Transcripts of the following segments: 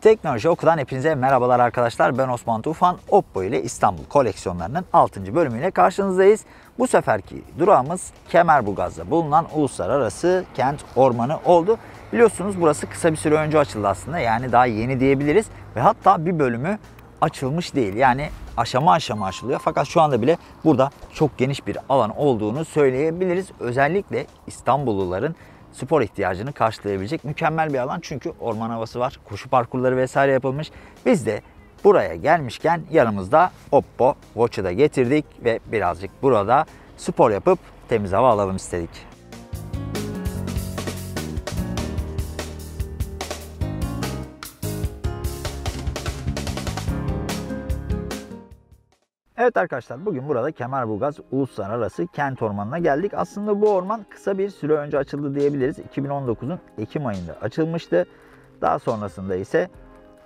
Teknoloji Oku'dan hepinize merhabalar arkadaşlar. Ben Osman Tufan. Oppo ile İstanbul koleksiyonlarının 6. bölümüyle karşınızdayız. Bu seferki durağımız Kemerburgaz'da bulunan uluslararası kent ormanı oldu. Biliyorsunuz burası kısa bir süre önce açıldı aslında. Yani daha yeni diyebiliriz. Ve hatta bir bölümü açılmış değil. Yani aşama aşama açılıyor. Fakat şu anda bile burada çok geniş bir alan olduğunu söyleyebiliriz. Özellikle İstanbulluların spor ihtiyacını karşılayabilecek mükemmel bir alan. Çünkü orman havası var, koşu parkurları vesaire yapılmış. Biz de buraya gelmişken yanımızda Oppo Watch'ı da getirdik ve birazcık burada spor yapıp temiz hava alalım istedik. Evet arkadaşlar bugün burada Kemerburgaz Uluslararası Kent Ormanı'na geldik. Aslında bu orman kısa bir süre önce açıldı diyebiliriz. 2019'un Ekim ayında açılmıştı. Daha sonrasında ise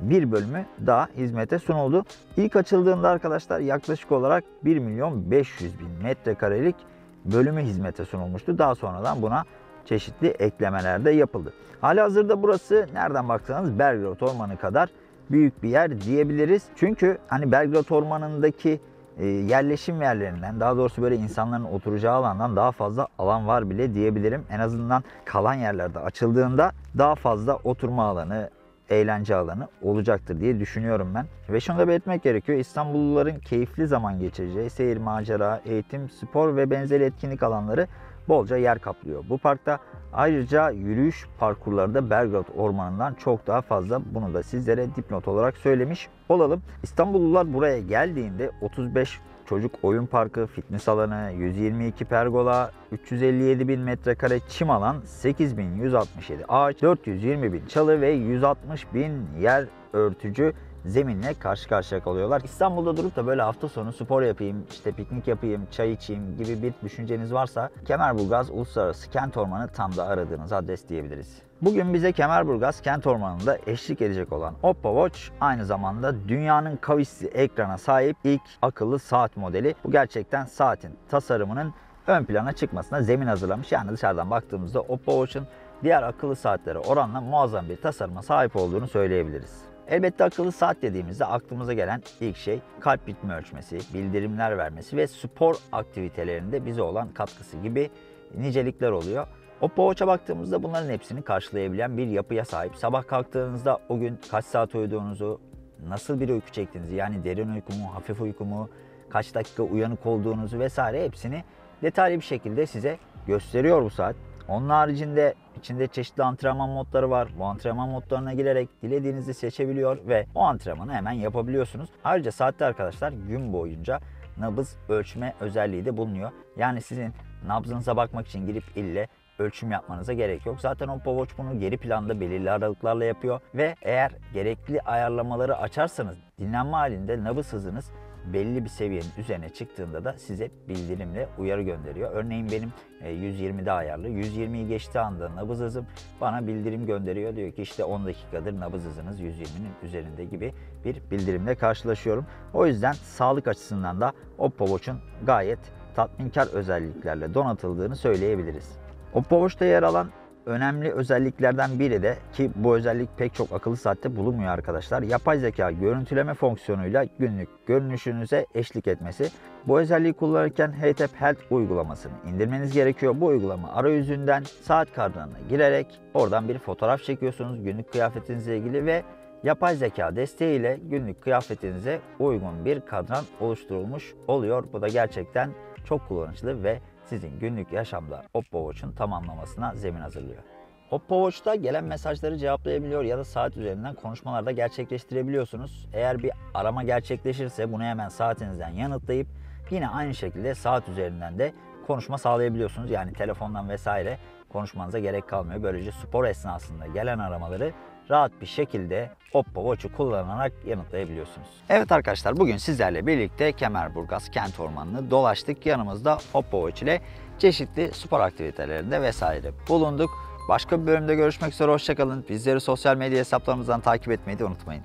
bir bölümü daha hizmete sunuldu. İlk açıldığında arkadaşlar yaklaşık olarak 1 milyon 500 bin metrekarelik bölümü hizmete sunulmuştu. Daha sonradan buna çeşitli eklemeler de yapıldı. Hali hazırda burası nereden baksanız Belgrad Ormanı kadar büyük bir yer diyebiliriz. Çünkü hani Belgrad Ormanı'ndaki yerleşim yerlerinden daha doğrusu böyle insanların oturacağı alandan daha fazla alan var bile diyebilirim. En azından kalan yerlerde açıldığında daha fazla oturma alanı, eğlence alanı olacaktır diye düşünüyorum ben. Ve şunu da belirtmek gerekiyor. İstanbulluların keyifli zaman geçireceği seyir, macera, eğitim, spor ve benzeri etkinlik alanları bolca yer kaplıyor. Bu parkta ayrıca yürüyüş parkurları da Belgrad Ormanı'ndan çok daha fazla. Bunu da sizlere dipnot olarak söylemiş olalım. İstanbullular buraya geldiğinde 35 çocuk oyun parkı, fitness alanı, 122 pergola, 357 bin metrekare çim alan, 8167 ağaç, 420 bin çalı ve 160 bin yer örtücü zeminle karşı karşıya kalıyorlar. İstanbul'da durup da böyle hafta sonu spor yapayım, işte piknik yapayım, çay içeyim gibi bir düşünceniz varsa Kemerburgaz Uluslararası Kent Ormanı tam da aradığınız adres diyebiliriz. Bugün bize Kemerburgaz Kent Ormanı'nda eşlik edecek olan Oppo Watch aynı zamanda dünyanın kavisli ekrana sahip ilk akıllı saat modeli. Bu gerçekten saatin tasarımının ön plana çıkmasına zemin hazırlamış. Yani dışarıdan baktığımızda Oppo Watch'ın diğer akıllı saatlere oranla muazzam bir tasarıma sahip olduğunu söyleyebiliriz. Elbette akıllı saat dediğimizde aklımıza gelen ilk şey kalp ritmi ölçmesi, bildirimler vermesi ve spor aktivitelerinde bize olan katkısı gibi nicelikler oluyor. Oppo Watch'a baktığımızda bunların hepsini karşılayabilen bir yapıya sahip. Sabah kalktığınızda o gün kaç saat uyuduğunuzu, nasıl bir uyku çektiğinizi yani derin uyku mu, hafif uyku mu, kaç dakika uyanık olduğunuzu vesaire hepsini detaylı bir şekilde size gösteriyor bu saat. Onun haricinde içinde çeşitli antrenman modları var. Bu antrenman modlarına girerek dilediğinizi seçebiliyor ve o antrenmanı hemen yapabiliyorsunuz. Ayrıca saatte arkadaşlar gün boyunca nabız ölçme özelliği de bulunuyor. Yani sizin nabzınıza bakmak için girip ille ölçüm yapmanıza gerek yok. Zaten Oppo Watch bunu geri planda belirli aralıklarla yapıyor ve eğer gerekli ayarlamaları açarsanız dinlenme halinde nabız hızınız belli bir seviyenin üzerine çıktığında da size bildirimle uyarı gönderiyor. Örneğin benim 120'de ayarlı. 120'yi geçtiği anda nabız hızım bana bildirim gönderiyor. Diyor ki işte 10 dakikadır nabız hızınız 120'nin üzerinde gibi bir bildirimle karşılaşıyorum. O yüzden sağlık açısından da Oppo Watch'un gayet tatminkar özelliklerle donatıldığını söyleyebiliriz. Oppo Watch'ta yer alan önemli özelliklerden biri de ki bu özellik pek çok akıllı saatte bulunmuyor arkadaşlar. Yapay zeka görüntüleme fonksiyonuyla günlük görünüşünüze eşlik etmesi. Bu özelliği kullanırken HTTP Health uygulamasını indirmeniz gerekiyor. Bu uygulama arayüzünden saat kartına girerek oradan bir fotoğraf çekiyorsunuz günlük kıyafetinizle ilgili ve yapay zeka desteğiyle günlük kıyafetinize uygun bir kadran oluşturulmuş oluyor. Bu da gerçekten çok kullanışlı ve sizin günlük yaşamda Oppo Watch'un tamamlamasına zemin hazırlıyor. Oppo Watch'ta gelen mesajları cevaplayabiliyor ya da saat üzerinden konuşmalarda gerçekleştirebiliyorsunuz. Eğer bir arama gerçekleşirse bunu hemen saatinizden yanıtlayıp yine aynı şekilde saat üzerinden de konuşma sağlayabiliyorsunuz. Yani telefondan vesaire konuşmanıza gerek kalmıyor. Böylece spor esnasında gelen aramaları rahat bir şekilde Oppo Watch'u kullanarak yanıtlayabiliyorsunuz. Evet arkadaşlar bugün sizlerle birlikte Kemerburgaz Kent Ormanı'nı dolaştık. Yanımızda Oppo Watch ile çeşitli spor aktivitelerinde vesaire bulunduk. Başka bir bölümde görüşmek üzere hoşçakalın. Bizleri sosyal medya hesaplarımızdan takip etmeyi de unutmayın.